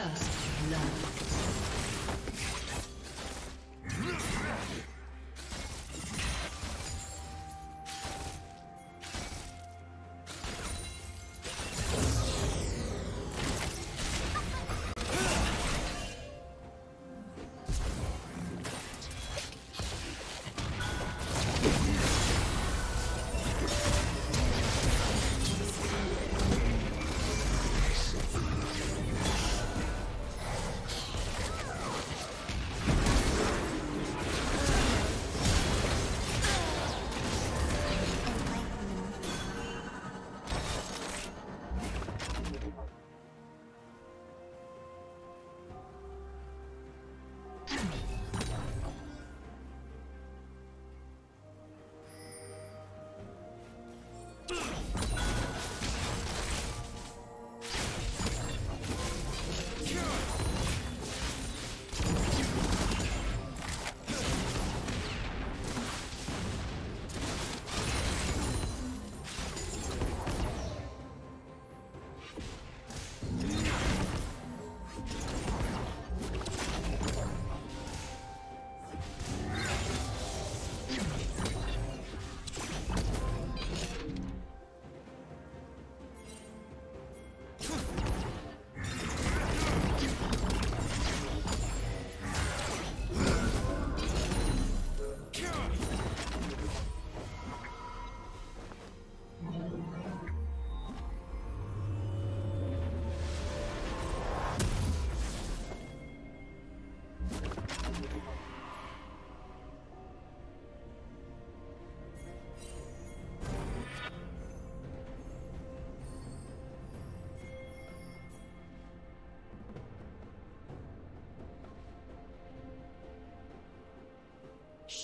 First blood.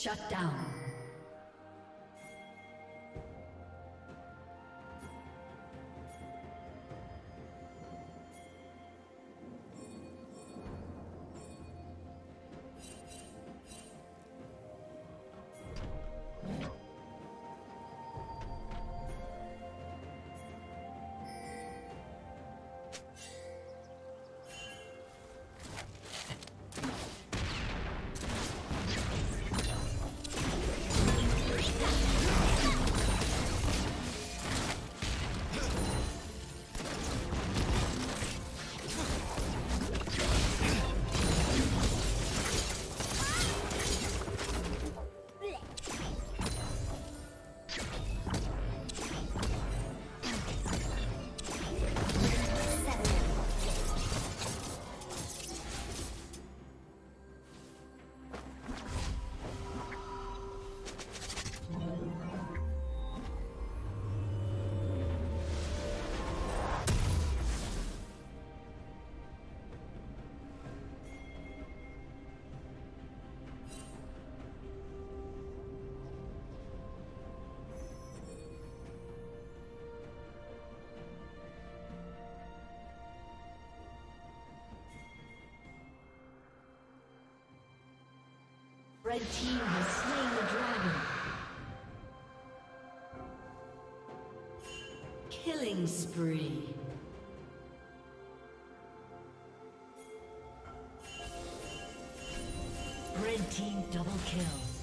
Shut down. Red team has slain the dragon. Killing spree. Red team double kill.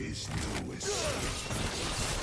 Is no escape.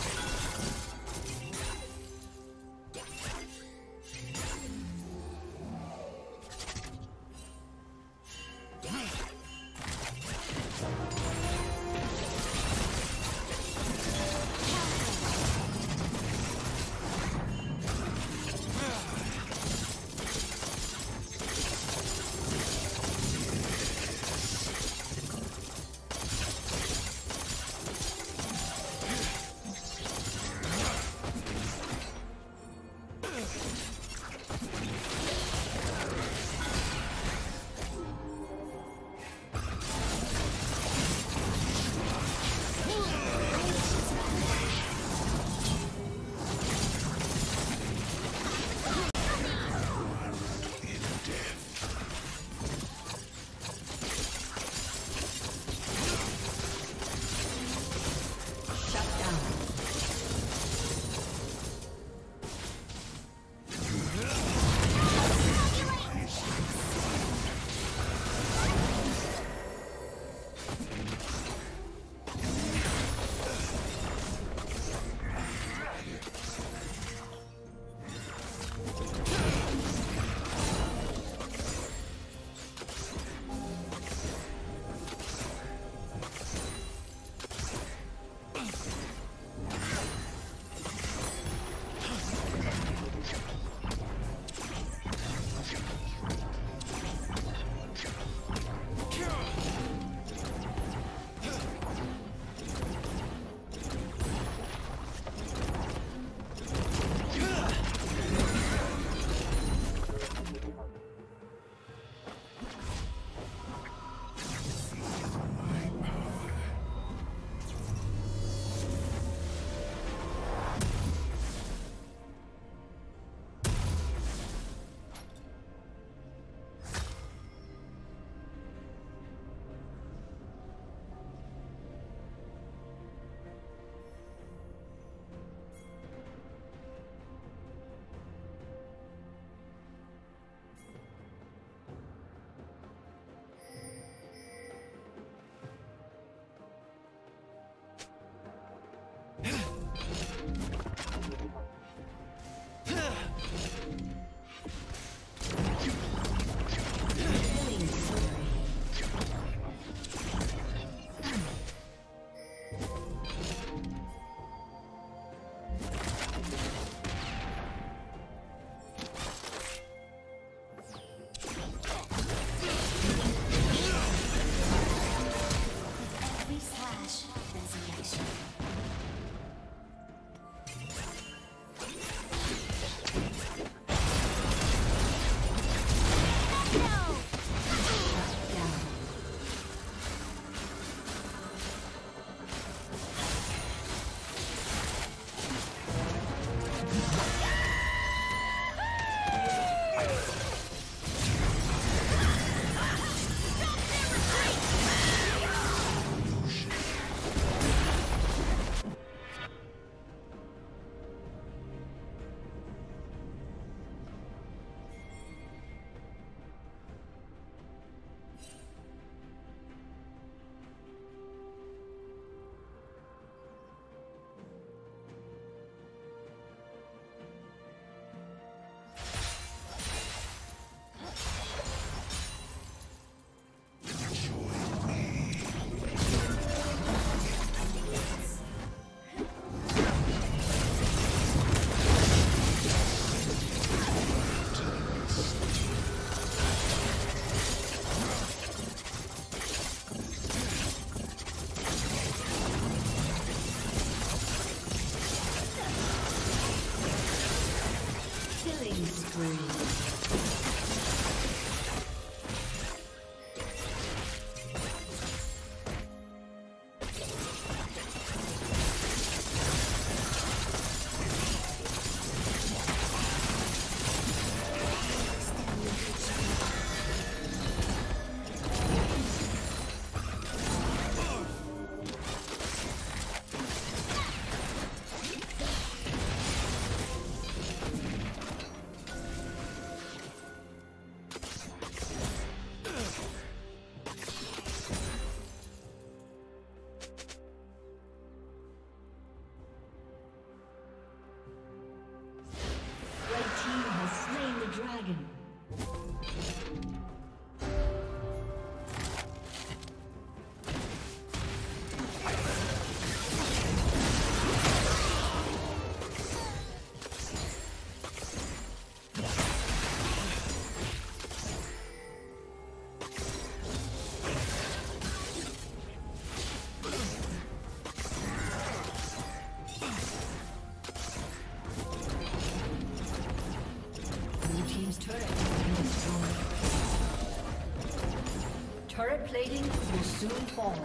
Plating will soon fall.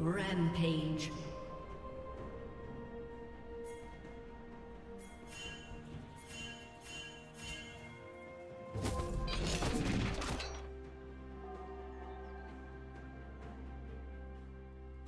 Rampage.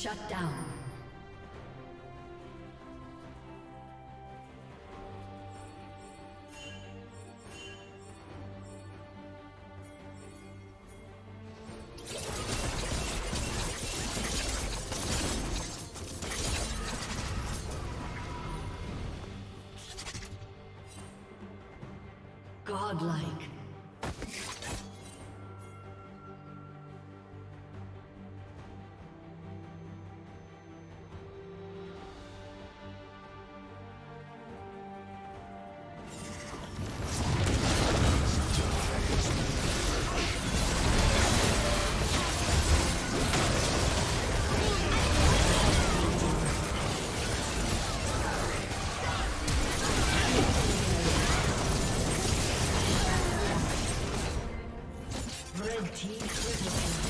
Shut down. Godlike. Team's turret